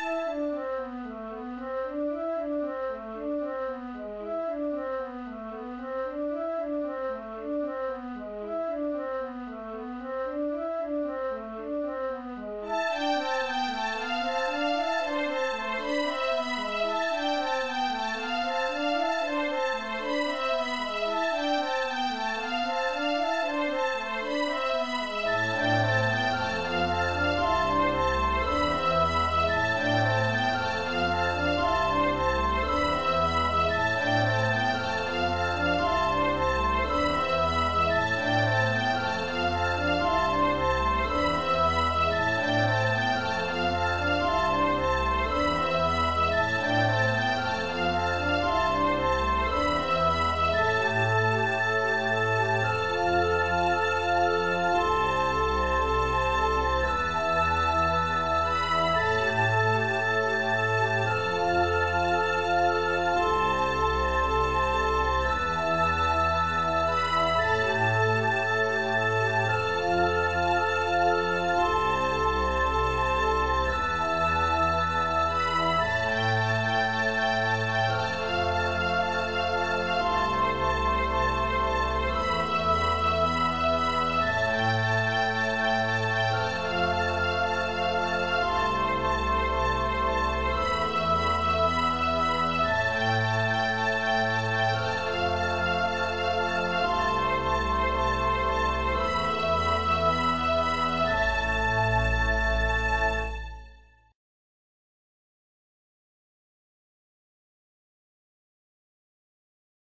Música